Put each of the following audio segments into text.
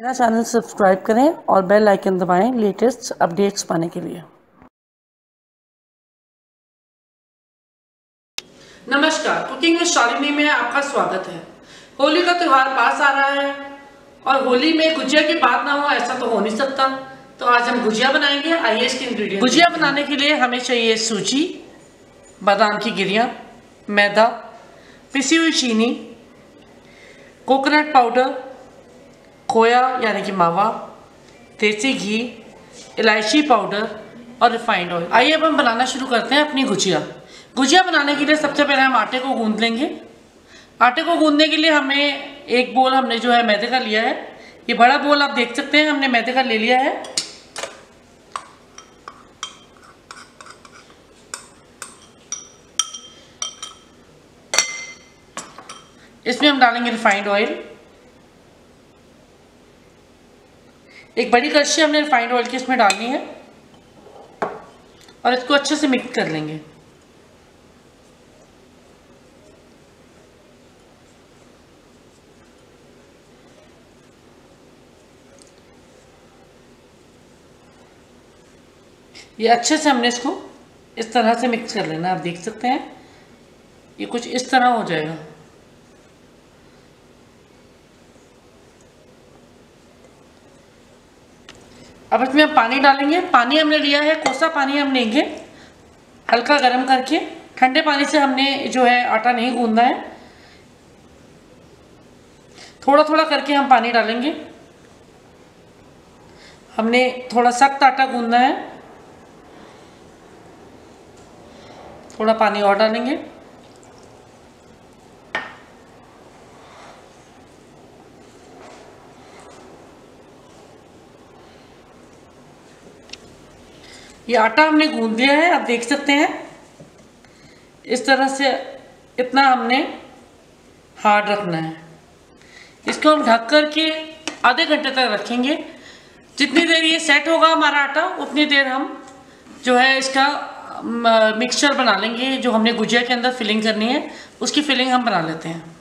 मेरा channel subscribe करें और बेल आइकन दबाएँ लेटेस्ट अपडेट्स पाने के लिए। नमस्कार कुकिंग में शालिनी में आपका स्वागत है। होली का त्यौहार पास आ रहा है और होली में गुजिया की बात ना हो ऐसा तो हो नहीं सकता। तो आज हम गुजिया बनाएँगे। आइए इसके इंग्रेडिएंट गुजिया बनाने के लिए हमें चाहिए सूजी बादाम की गिरियाँ मैदा पिसी हुई चीनी कोकोनट पाउडर खोया यानी कि मावा, देसी घी, इलायची पाउडर और रिफाइंड ऑयल आइए अब हम बनाना शुरू करते हैं अपनी गुजिया। गुजिया बनाने के लिए सबसे पहले हम आटे को गूंद लेंगे। आटे को गूंदने के लिए हमें एक बोल हमने जो है मैदे का लिया है। ये बड़ा बोल आप देख सकते हैं, हमने मैदे का ले लिया है। इसमें हम डालेंगे रिफाइंड ऑयल एक बड़ी कड़छी हमने रिफाइंड ऑयल की इसमें डालनी है और इसको अच्छे से मिक्स कर लेंगे। ये अच्छे से हमने इसको इस तरह से मिक्स कर लेना, आप देख सकते हैं। ये कुछ इस तरह हो जाएगा। अब इसमें हम पानी डालेंगे। पानी हमने लिया है, कोसा पानी हम लेंगे। हल्का गर्म करके। ठंडे पानी से हमने जो है आटा नहीं गूंदना है। थोड़ा थोड़ा करके हम पानी डालेंगे। हमने थोड़ा सख्त आटा गूंदना है। थोड़ा पानी और डालेंगे। ये आटा हमने गूंद दिया है, आप देख सकते हैं। इस तरह से इतना हमने हार्ड रखना है। इसको हम ढक कर के आधे घंटे तक रखेंगे। जितनी देर ये सेट होगा हमारा आटा, उतनी देर हम जो है इसका मिक्सचर बना लेंगे, जो हमने गुजिया के अंदर फिलिंग करनी है, उसकी फिलिंग हम बना लेते हैं।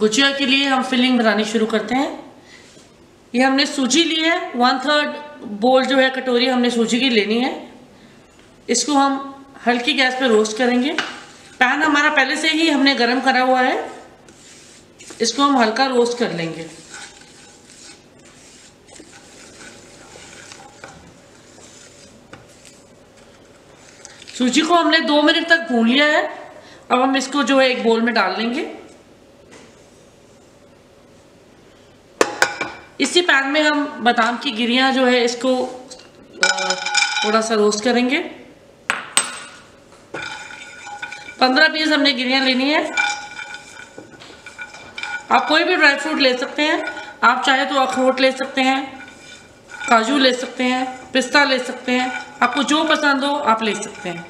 गुजिया के लिए हम फिलिंग बनानी शुरू करते हैं। ये हमने सूजी ली है वन थर्ड बोल जो है कटोरी हमने सूजी की लेनी है। इसको हम हल्की गैस पे रोस्ट करेंगे। पैन हमारा पहले से ही हमने गरम करा हुआ है। इसको हम हल्का रोस्ट कर लेंगे। सूजी को हमने दो मिनट तक भून लिया है। अब हम इसको जो है एक बोल में डाल लेंगे इसी पैन में हम बादाम की गिरियाँ जो है, इसको थोड़ा सा रोस्ट करेंगे। पंद्रह पीस हमने गिरियाँ लेनी है। आप कोई भी ड्राई फ्रूट ले सकते हैं। आप चाहे तो अखरोट ले सकते हैं, काजू ले सकते हैं, पिस्ता ले सकते हैं। आपको जो पसंद हो, आप ले सकते हैं।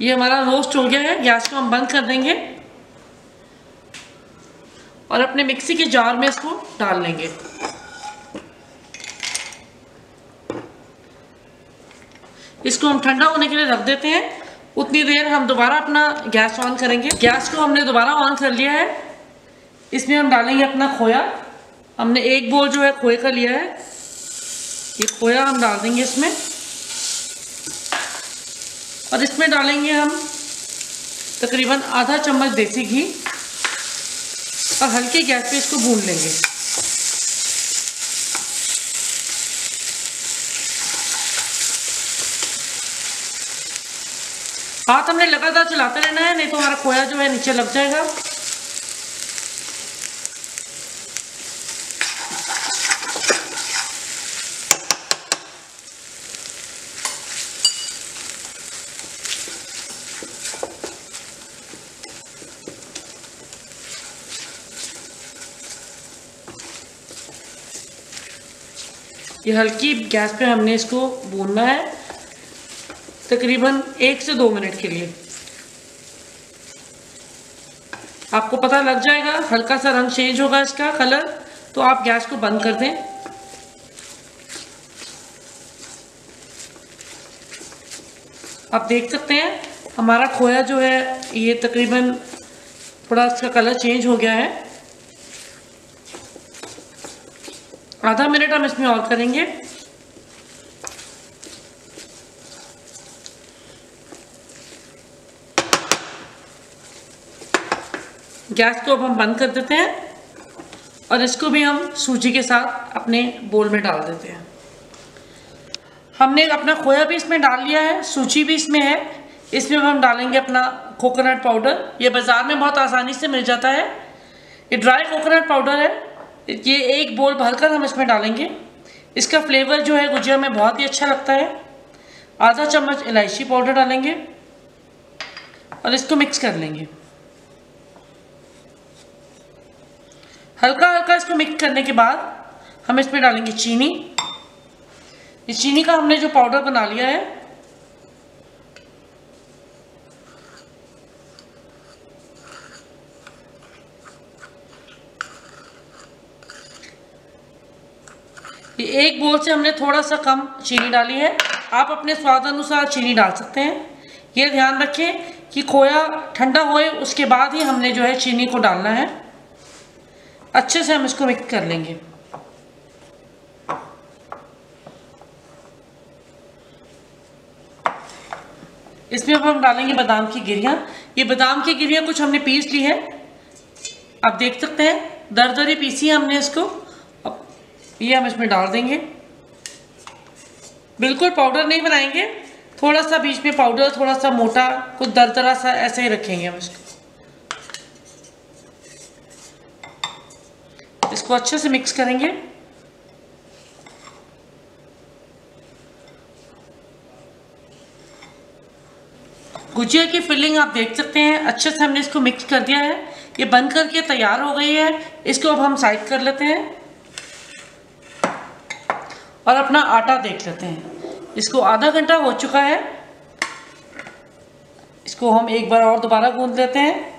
ये हमारा रोस्ट हो गया है, गैस को हम बंद कर देंगे और अपने मिक्सी के जार में इसको डाल लेंगे। इसको हम ठंडा होने के लिए रख देते हैं। उतनी देर हम दोबारा अपना गैस ऑन करेंगे। गैस को हमने दोबारा ऑन कर लिया है। इसमें हम डालेंगे अपना खोया। हमने एक बोल जो है खोए का लिया है। ये खोया हम डाल देंगे इसमें। और इसमें डालेंगे हम तकरीबन आधा चम्मच देसी घी और हल्के गैस पे इसको भून लेंगे। हाथ हमने लगातार चलाते रहना है, नहीं तो हमारा खोया जो है नीचे लग जाएगा। ये हल्की गैस पे हमने इसको भूनना है, तकरीबन एक से दो मिनट के लिए। आपको पता लग जाएगा, हल्का सा रंग चेंज होगा इसका कलर तो आप गैस को बंद कर दें। आप देख सकते हैं, हमारा खोया जो है, ये तकरीबन थोड़ा इसका कलर चेंज हो गया है। आधा मिनट हम इसमें और करेंगे। गैस को अब हम बंद कर देते हैं और इसको भी हम सूजी के साथ अपने बोल में डाल देते हैं। हमने अपना खोया भी इसमें डाल लिया है, सूजी भी इसमें है। इसमें हम डालेंगे अपना कोकोनट पाउडर ये बाज़ार में बहुत आसानी से मिल जाता है। ये ड्राई कोकोनट पाउडर है। ये एक बोल भरकर हम इसमें डालेंगे। इसका फ्लेवर जो है गुजिया में बहुत ही अच्छा लगता है। आधा चम्मच इलायची पाउडर डालेंगे और इसको मिक्स कर लेंगे। हल्का हल्का इसको मिक्स करने के बाद हम इसमें डालेंगे चीनी। इस चीनी का हमने जो पाउडर बना लिया है ये एक बोल से हमने थोड़ा सा कम चीनी डाली है। आप अपने स्वाद अनुसार चीनी डाल सकते हैं। ये ध्यान रखें कि खोया ठंडा होए उसके बाद ही हमने जो है चीनी को डालना है। अच्छे से हम इसको मिक्स कर लेंगे। इसमें अब हम डालेंगे बादाम की गिरियाँ। ये बादाम की गिरियाँ कुछ हमने पीस ली है। आप देख सकते हैं दर दरी पीसी है हमने इसको। ये हम इसमें डाल देंगे। बिल्कुल पाउडर नहीं बनाएँगे। थोड़ा सा बीच में पाउडर थोड़ा सा मोटा, कुछ दरदरा सा ऐसे ही रखेंगे हम इसको। इसको अच्छे से मिक्स करेंगे। गुजिया की फिलिंग आप देख सकते हैं। अच्छे से हमने इसको मिक्स कर दिया है। ये बंद करके तैयार हो गई है। इसको अब हम साइड कर लेते हैं। और अपना आटा देख लेते हैं। इसको आधा घंटा हो चुका है। इसको हम एक बार और दोबारा गूंद लेते हैं।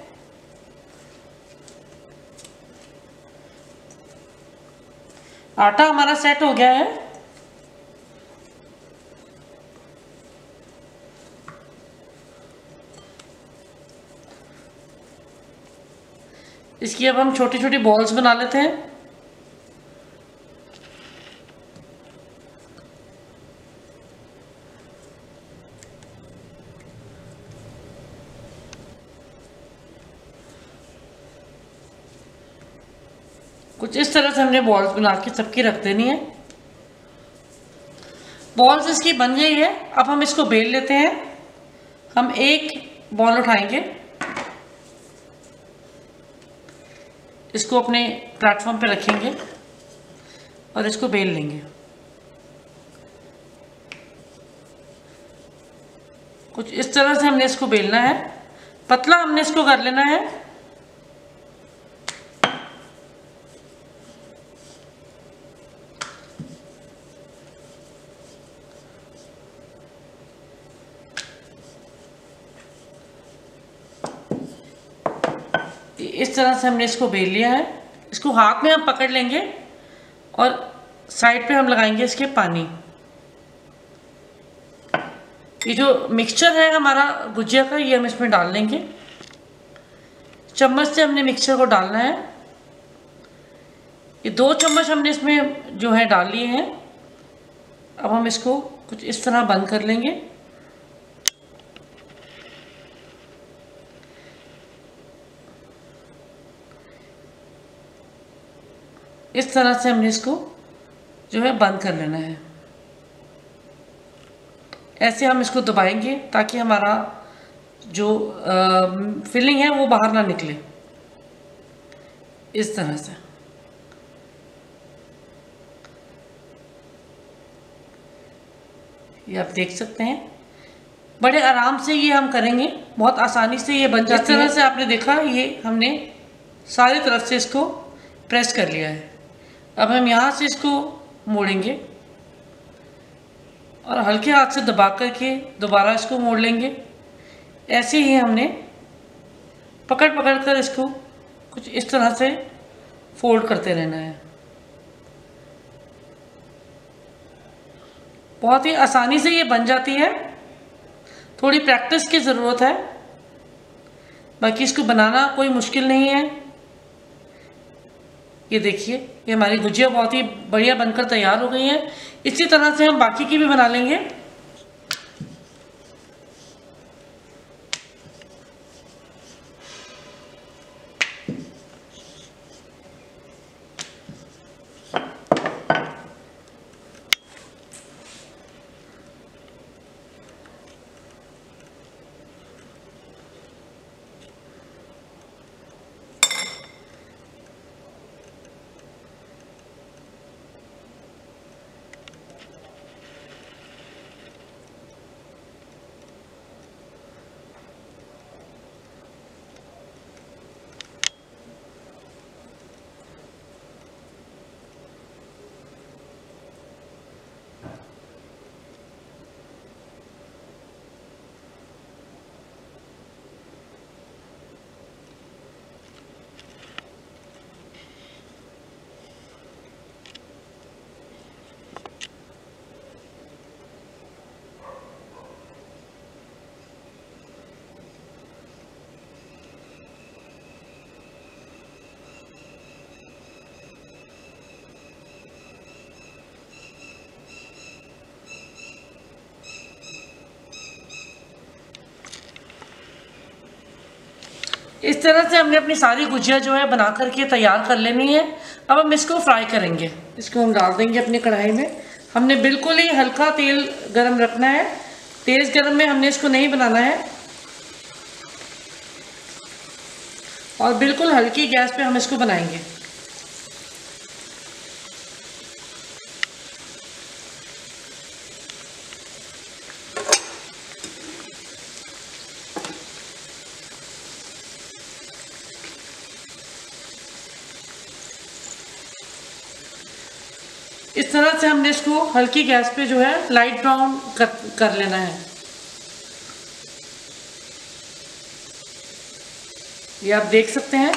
आटा हमारा सेट हो गया है। इसकी अब हम छोटी छोटी बॉल्स बना लेते हैं कुछ इस तरह से हमने बॉल्स बना के सबकी रख देनी है। बॉल्स इसकी बन गई है। अब हम इसको बेल लेते हैं। हम एक बॉल उठाएँगे। इसको अपने प्लेटफॉर्म पे रखेंगे और इसको बेल लेंगे। कुछ इस तरह से हमने इसको बेलना है। पतला हमने इसको कर लेना है। इस तरह से हमने इसको बेल लिया है। इसको हाथ में हम पकड़ लेंगे और साइड पे हम लगाएँगे इसके पानी। ये जो मिक्सचर है हमारा गुजिया का, ये हम इसमें डाल लेंगे। चम्मच से हमने मिक्सचर को डालना है। ये दो चम्मच हमने इसमें जो है डाल लिए हैं। अब हम इसको कुछ इस तरह बंद कर लेंगे। इस तरह से हमने इसको जो है बंद कर लेना है। ऐसे हम इसको दबाएँगे ताकि हमारा जो आ, फिलिंग है वो बाहर ना निकले। इस तरह से। ये आप देख सकते हैं। बड़े आराम से ये हम करेंगे। बहुत आसानी से ये बन जाता है। इस तरह से आपने देखा ये हमने सारी तरफ़ से इसको प्रेस कर लिया है। अब हम यहाँ से इसको मोड़ेंगे और हल्के हाथ से दबा करके दोबारा इसको मोड़ लेंगे। ऐसे ही हमने पकड़ पकड़ कर इसको कुछ इस तरह से फोल्ड करते रहना है। बहुत ही आसानी से ये बन जाती है। थोड़ी प्रैक्टिस की ज़रूरत है। बाकी इसको बनाना कोई मुश्किल नहीं है। ये देखिए, ये हमारी गुजिया बहुत ही बढ़िया बनकर तैयार हो गई है। इसी तरह से हम बाकी की भी बना लेंगे। इस तरह से हमने अपनी सारी गुजिया जो है बना करके तैयार कर लेनी है। अब हम इसको फ्राई करेंगे। इसको हम डाल देंगे अपनी कढ़ाई में। हमने बिल्कुल ही हल्का तेल गरम रखना है। तेज़ गरम में हमने इसको नहीं बनाना है। और बिल्कुल हल्की गैस पे हम इसको बनाएँगे। इस तरह से हमने इसको हल्की गैस पे जो है लाइट ब्राउन कर, कर लेना है। ये आप देख सकते हैं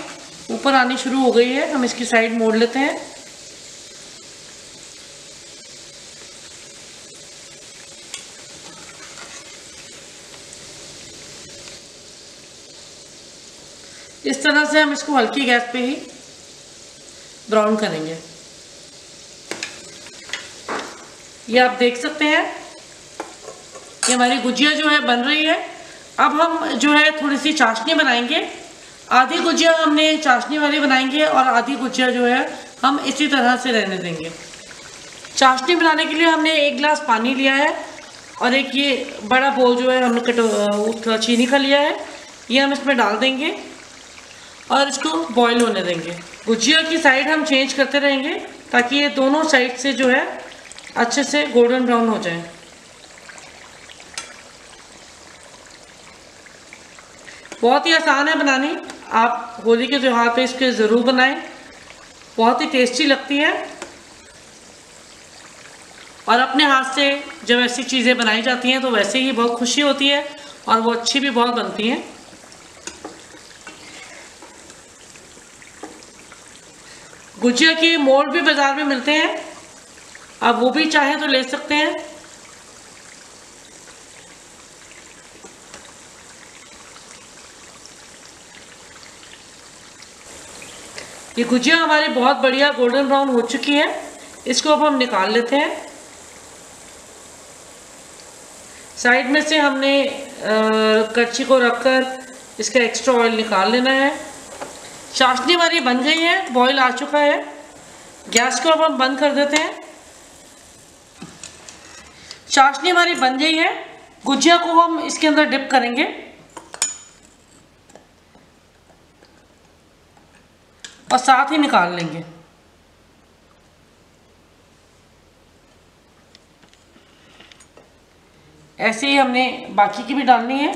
ऊपर आनी शुरू हो गई है हम इसकी साइड मोड़ लेते हैं। इस तरह से हम इसको हल्की गैस पे ही ब्राउन करेंगे। ये आप देख सकते हैं। कि हमारी गुजिया जो है बन रही है। अब हम जो है थोड़ी सी चाशनी बनाएँगे। आधी गुजिया हमने चाशनी वाली बनाएँगे और आधी गुजिया जो है हम इसी तरह से रहने देंगे। चाशनी बनाने के लिए हमने एक गिलास पानी लिया है और एक ये बड़ा बोल जो है हमने कटो चीनी का लिया है। ये हम इसमें डाल देंगे और इसको बॉईल होने देंगे। गुजिया की साइड हम चेंज करते रहेंगे ताकि ये दोनों साइड से जो है अच्छे से गोल्डन ब्राउन हो जाए। बहुत ही आसान है बनानी। आप होली के त्यौहार पे इसके ज़रूर बनाएँ। बहुत ही टेस्टी लगती है। और अपने हाथ से जब ऐसी चीज़ें बनाई जाती हैं तो वैसे ही बहुत खुशी होती है और वो अच्छी भी बहुत बनती हैं। गुजिया के मोल्ड भी बाज़ार में मिलते हैं। आप वो भी चाहें तो ले सकते हैं। ये गुजिया हमारी बहुत बढ़िया गोल्डन ब्राउन हो चुकी है। इसको अब हम निकाल लेते हैं। साइड में से हमने कच्ची को रखकर इसका एक्स्ट्रा ऑयल निकाल लेना है। चाशनी हमारी बन गई है बॉईल आ चुका है। गैस को अब हम बंद कर देते हैं। चाशनी हमारी बन गई है। गुजिया को हम इसके अंदर डिप करेंगे। और साथ ही निकाल लेंगे। ऐसे ही हमने बाकी की भी डालनी है।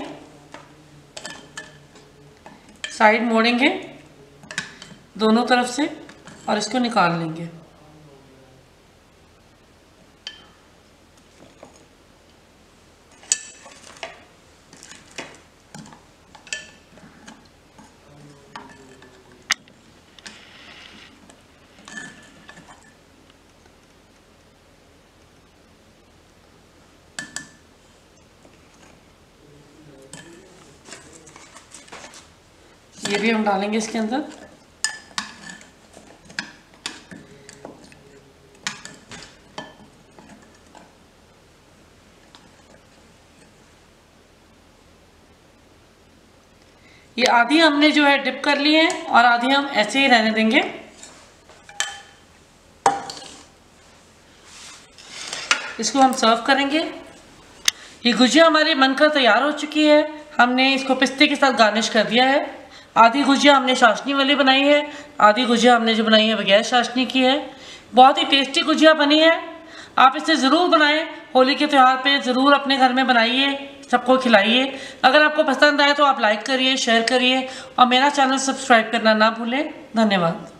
साइड मोड़ेंगे दोनों तरफ़ से और इसको निकाल लेंगे। ये भी हम डालेंगे इसके अंदर। ये आधी हमने जो है डिप कर ली है और आधी हम ऐसे ही रहने देंगे। इसको हम सर्व करेंगे। ये गुजिया हमारी बनकर तैयार हो चुकी है। हमने इसको पिस्ते के साथ गार्निश कर दिया है। आधी गुजिया हमने चाशनी वाली बनाई है, आधी गुजिया हमने जो बनाई है बगैर चाशनी की है। बहुत ही टेस्टी गुजिया बनी है। आप इसे ज़रूर बनाएँ, होली के त्यौहार पे ज़रूर अपने घर में बनाइए, सबको खिलाइए। अगर आपको पसंद आए तो आप लाइक करिए शेयर करिए, और मेरा चैनल सब्सक्राइब करना ना भूलें। धन्यवाद।